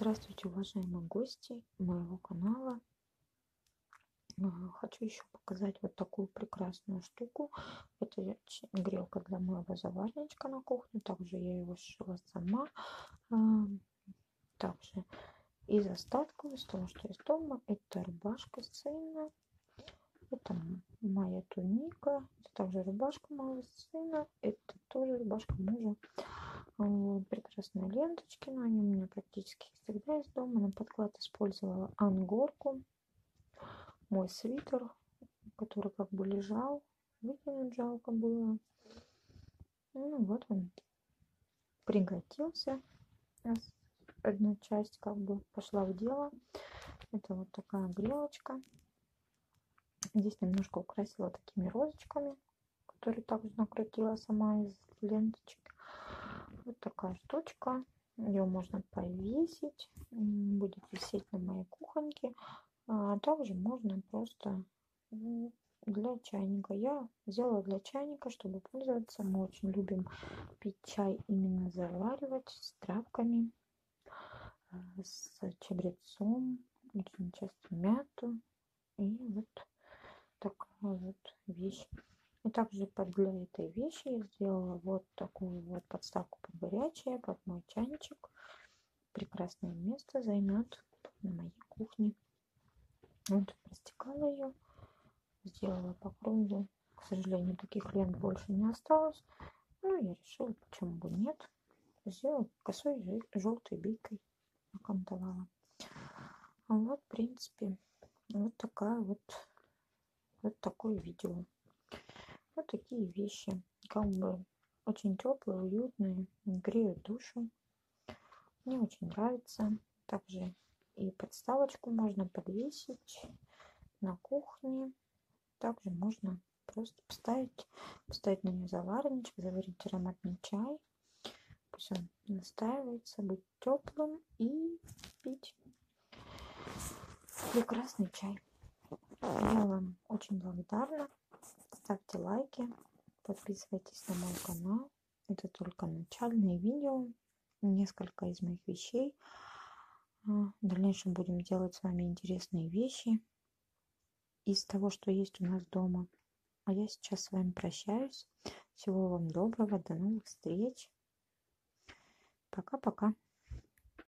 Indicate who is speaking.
Speaker 1: Здравствуйте, уважаемые гости моего канала. А, хочу еще показать вот такую прекрасную штуку. Это грелка для моего заварничка на кухне. Также я его сшила сама. А, также из остатков, из того, что из дома, это рубашка сына. Это моя туника. Это также рубашка моего сына. Это тоже рубашка мужа. Прекрасные ленточки, но они у меня практически всегда из дома. На подклад использовала ангорку. Мой свитер, который как бы лежал. Выкинуть жалко было. Ну вот он пригодился. Одна часть как бы пошла в дело. Это вот такая грелочка. Здесь немножко украсила такими розочками, которые также накрутила сама из ленточек. Вот такая штучка. Ее можно повесить. Будет висеть на моей кухоньке. А также можно просто для чайника. Я сделала для чайника, чтобы пользоваться. Мы очень любим пить чай, именно заваривать с травками, э, с чабрецом, очень часто мяту. И вот такая вот вещь. И также под для этой вещи я сделала вот такую вот подставку под горячее, под мой чайничек. Прекрасное место займет на моей кухне. Вот простекала ее, сделала по кругу. К сожалению, таких лент больше не осталось. Ну, я решила, почему бы нет. Сделала косой желтой бейкой окантовала. Вот, в принципе, вот такая вот, вот такое видео. Вот такие вещи. Как бы очень теплые, уютные, греют душу. Мне очень нравится. Также и подставочку можно подвесить на кухне. Также можно просто поставить, поставить на нее заварничек, заварить ароматный чай. Пусть он настаивается, быть теплым и пить прекрасный чай. Я вам очень благодарна ставьте лайки, подписывайтесь на мой канал. Это только начальное видео, несколько из моих вещей. А, в дальнейшем будем делать с вами интересные вещи из того, что есть у нас дома. А я сейчас с вами прощаюсь. Всего вам доброго, до новых встреч. Пока-пока.